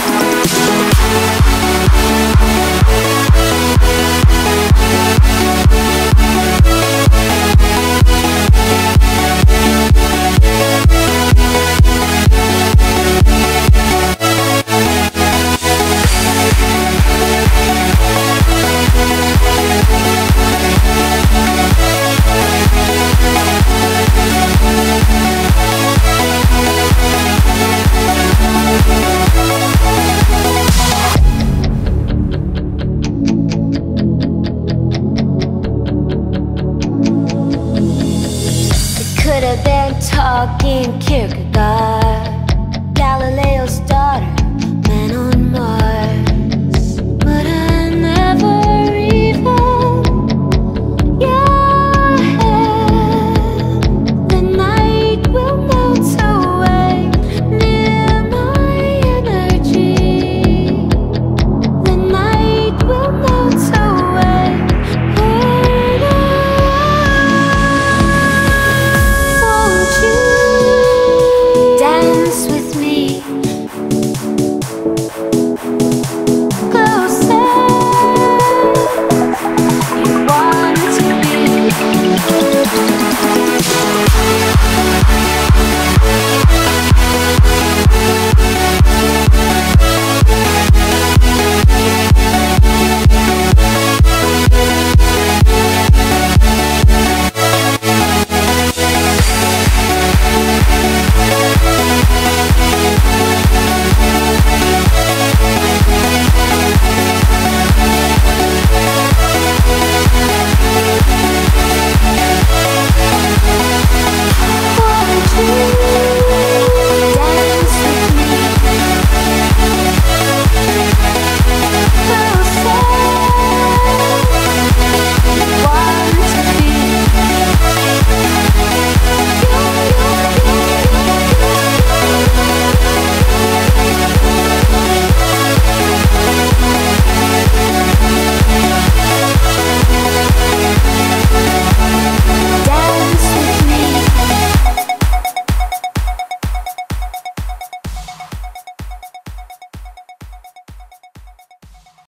Thank you. talking cute girl